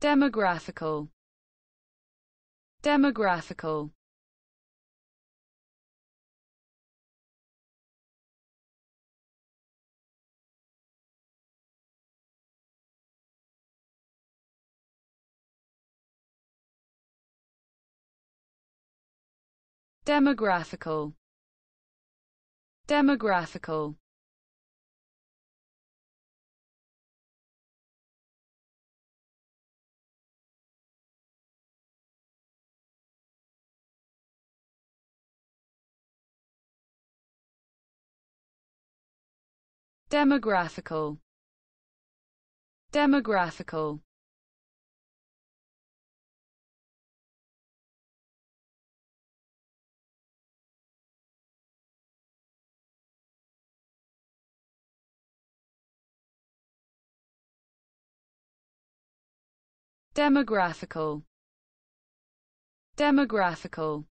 demographical. Demographical. Demographical. Demographical demographical. Demographical. Demographical. Demographical